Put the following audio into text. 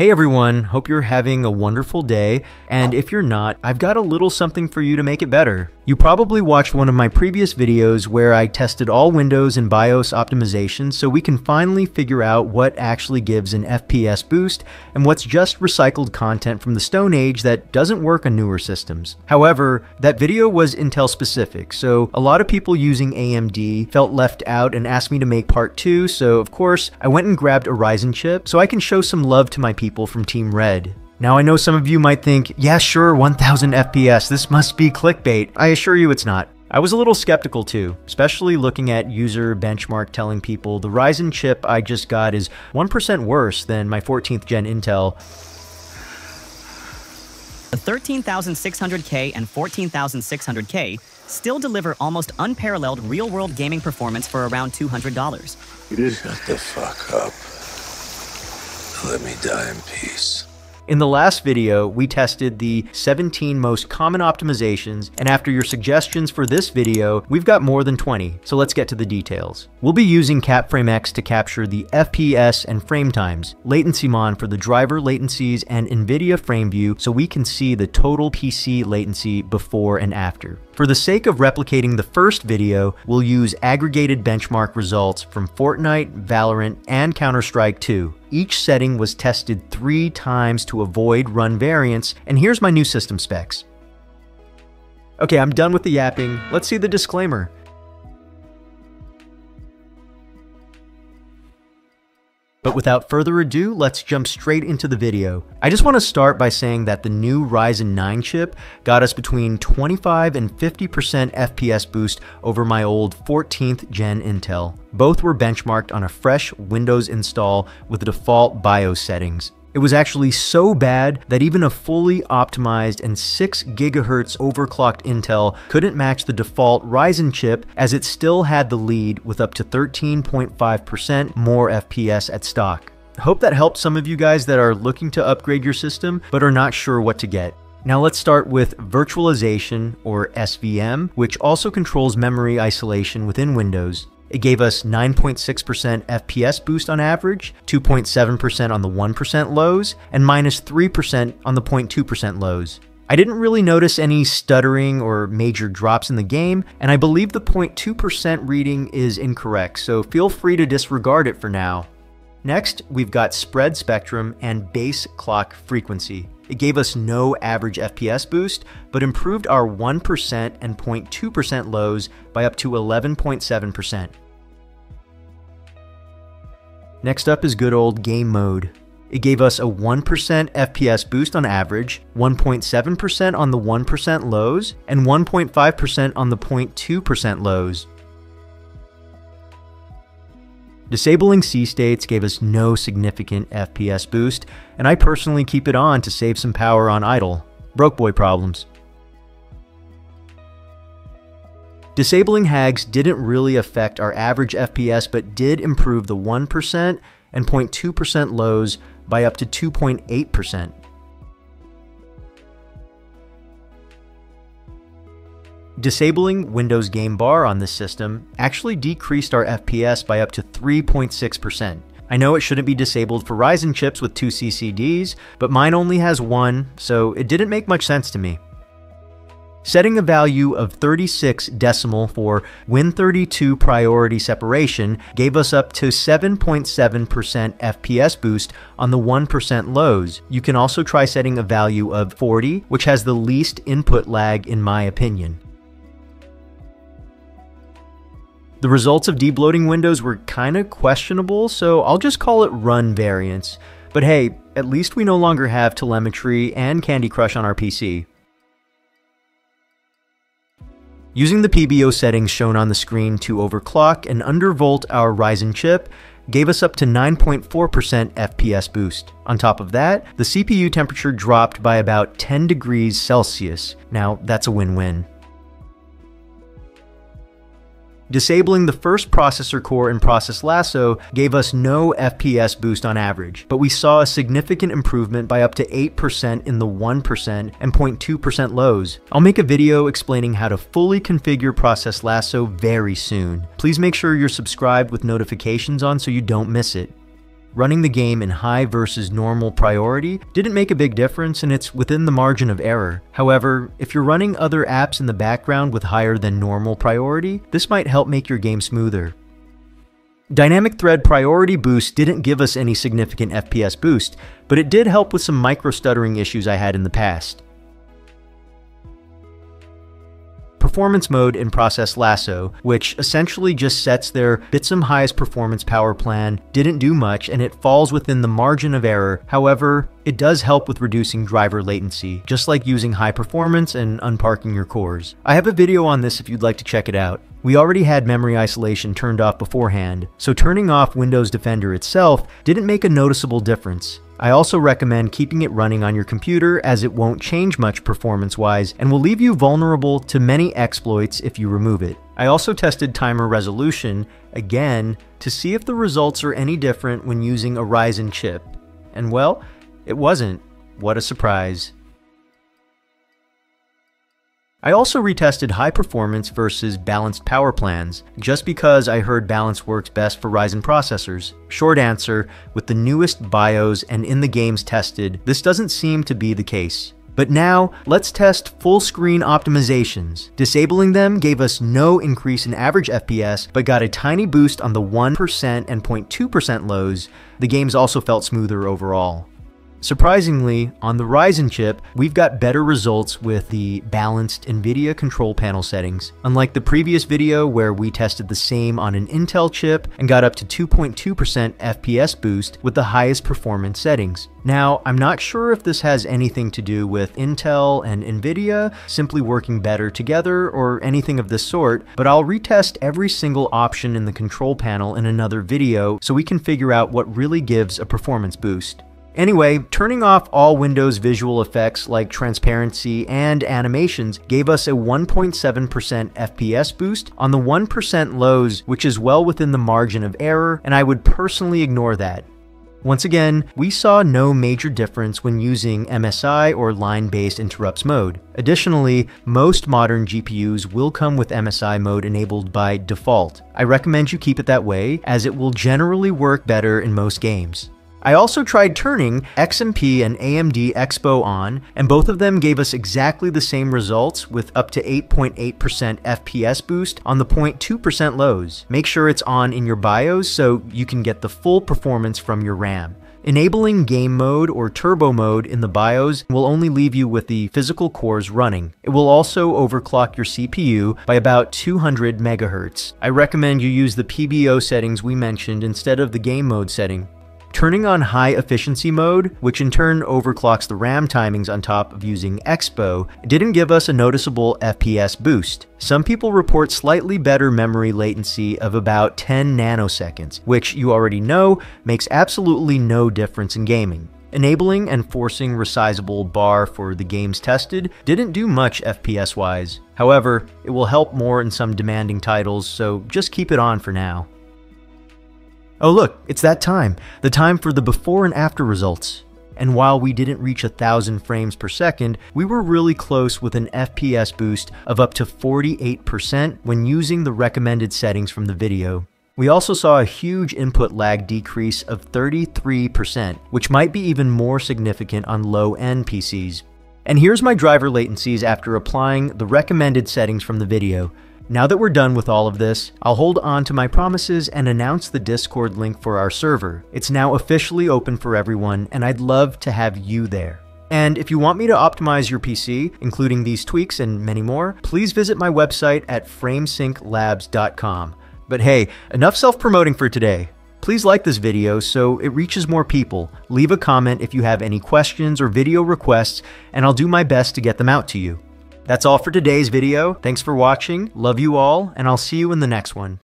Hey everyone, hope you're having a wonderful day, and if you're not, I've got a little something for you to make it better. You probably watched one of my previous videos where I tested all Windows and BIOS optimizations so we can finally figure out what actually gives an FPS boost and what's just recycled content from the Stone Age that doesn't work on newer systems. However, that video was Intel specific, so a lot of people using AMD felt left out and asked me to make part 2, so of course, I went and grabbed a Ryzen chip so I can show some love to my people from Team Red. Now, I know some of you might think, yeah, sure, 1000 FPS, this must be clickbait. I assure you it's not. I was a little skeptical too, especially looking at user benchmark telling people the Ryzen chip I just got is 1% worse than my 14th gen Intel. The 13600K and 14600K still deliver almost unparalleled real world gaming performance for around $200. You did? Shut the fuck up. Let me die in peace. In the last video, we tested the 17 most common optimizations, and after your suggestions for this video, we've got more than 20, so let's get to the details. We'll be using CapFrameX to capture the FPS and frame times, LatencyMon for the driver latencies, and NVIDIA FrameView so we can see the total PC latency before and after. For the sake of replicating the first video, we'll use aggregated benchmark results from Fortnite, Valorant, and Counter-Strike 2. Each setting was tested three times to avoid run variance, and here's my new system specs. Okay, I'm done with the yapping. Let's see the disclaimer. But without further ado, let's jump straight into the video. I just want to start by saying that the new Ryzen 9 chip got us between 25 and 50% FPS boost over my old 14th gen Intel. Both were benchmarked on a fresh Windows install with the default BIOS settings. It was actually so bad that even a fully optimized and 6 GHz overclocked Intel couldn't match the default Ryzen chip as it still had the lead with up to 13.5% more FPS at stock. Hope that helped some of you guys that are looking to upgrade your system but are not sure what to get. Now let's start with virtualization or SVM, which also controls memory isolation within Windows. It gave us 9.6% FPS boost on average, 2.7% on the 1% lows, and minus 3% on the 0.2% lows. I didn't really notice any stuttering or major drops in the game, and I believe the 0.2% reading is incorrect, so feel free to disregard it for now. Next, we've got spread spectrum and base clock frequency. It gave us no average FPS boost, but improved our 1% and 0.2% lows by up to 11.7%. Next up is good old game mode. It gave us a 1% FPS boost on average, 1.7% on the 1% lows, and 1.5% on the 0.2% lows. Disabling C states gave us no significant FPS boost, and I personally keep it on to save some power on idle. Broke boy problems. Disabling HAGs didn't really affect our average FPS but did improve the 1% and 0.2% lows by up to 2.8%. Disabling Windows Game Bar on this system actually decreased our FPS by up to 3.6%. I know it shouldn't be disabled for Ryzen chips with two CCDs, but mine only has one, so it didn't make much sense to me. Setting a value of 36 decimal for Win32 priority separation gave us up to 7.7% FPS boost on the 1% lows. You can also try setting a value of 40, which has the least input lag in my opinion. The results of debloating Windows were kinda questionable, so I'll just call it run variance. But hey, at least we no longer have telemetry and Candy Crush on our PC. Using the PBO settings shown on the screen to overclock and undervolt our Ryzen chip gave us up to 9.4% FPS boost. On top of that, the CPU temperature dropped by about 10 degrees Celsius. Now, that's a win-win. Disabling the first processor core in Process Lasso gave us no FPS boost on average, but we saw a significant improvement by up to 8% in the 1% and 0.2% lows. I'll make a video explaining how to fully configure Process Lasso very soon. Please make sure you're subscribed with notifications on so you don't miss it. Running the game in high versus normal priority didn't make a big difference and it's within the margin of error. However, if you're running other apps in the background with higher than normal priority, this might help make your game smoother. Dynamic Thread Priority Boost didn't give us any significant FPS boost, but it did help with some micro stuttering issues I had in the past. Performance mode in Process Lasso, which essentially just sets their Bitsum highest performance power plan, didn't do much and it falls within the margin of error. However, it does help with reducing driver latency, just like using high performance and unparking your cores. I have a video on this if you'd like to check it out. We already had memory isolation turned off beforehand, so turning off Windows Defender itself didn't make a noticeable difference. I also recommend keeping it running on your computer as it won't change much performance wise and will leave you vulnerable to many exploits if you remove it. I also tested timer resolution, again, to see if the results are any different when using a Ryzen chip. And well, it wasn't. What a surprise. I also retested high performance versus balanced power plans, just because I heard balance works best for Ryzen processors. Short answer, with the newest BIOS and in the games tested, this doesn't seem to be the case. But now, let's test full screen optimizations. Disabling them gave us no increase in average FPS, but got a tiny boost on the 1% and 0.2% lows. The games also felt smoother overall. Surprisingly, on the Ryzen chip, we've got better results with the balanced NVIDIA control panel settings. Unlike the previous video where we tested the same on an Intel chip and got up to 2.2% FPS boost with the highest performance settings. Now, I'm not sure if this has anything to do with Intel and NVIDIA simply working better together or anything of this sort, but I'll retest every single option in the control panel in another video so we can figure out what really gives a performance boost. Anyway, turning off all Windows visual effects like transparency and animations gave us a 1.7% FPS boost on the 1% lows, which is well within the margin of error, and I would personally ignore that. Once again, we saw no major difference when using MSI or line-based interrupts mode. Additionally, most modern GPUs will come with MSI mode enabled by default. I recommend you keep it that way, as it will generally work better in most games. I also tried turning XMP and AMD Expo on, and both of them gave us exactly the same results with up to 8.8% FPS boost on the 0.2% lows. Make sure it's on in your BIOS so you can get the full performance from your RAM. Enabling game mode or turbo mode in the BIOS will only leave you with the physical cores running. It will also overclock your CPU by about 200 MHz. I recommend you use the PBO settings we mentioned instead of the game mode setting. Turning on high efficiency mode, which in turn overclocks the RAM timings on top of using Expo, didn't give us a noticeable FPS boost. Some people report slightly better memory latency of about 10 nanoseconds, which you already know makes absolutely no difference in gaming. Enabling and forcing resizable bar for the games tested didn't do much FPS wise. However, it will help more in some demanding titles, so just keep it on for now. Oh look, it's that time. The time for the before and after results. And while we didn't reach a thousand frames per second, we were really close with an FPS boost of up to 48% when using the recommended settings from the video. We also saw a huge input lag decrease of 33%, which might be even more significant on low-end PCs. And here's my driver latencies after applying the recommended settings from the video. Now that we're done with all of this, I'll hold on to my promises and announce the Discord link for our server. It's now officially open for everyone, and I'd love to have you there. And if you want me to optimize your PC, including these tweaks and many more, please visit my website at framesynclabs.com. But hey, enough self-promoting for today. Please like this video so it reaches more people. Leave a comment if you have any questions or video requests, and I'll do my best to get them out to you. That's all for today's video. Thanks for watching. Love you all, and I'll see you in the next one.